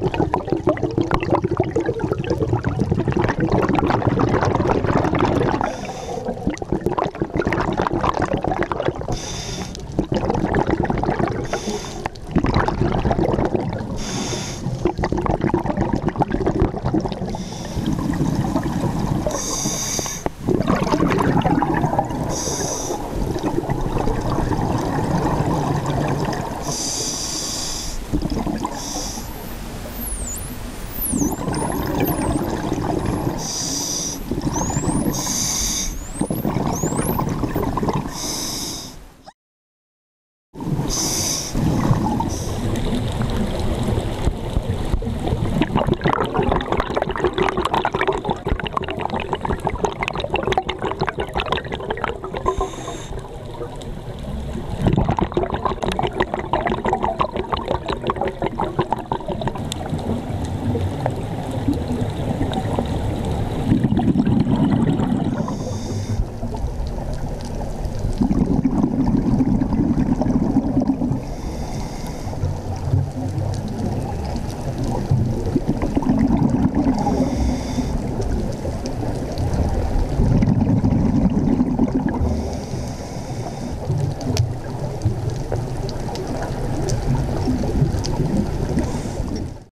you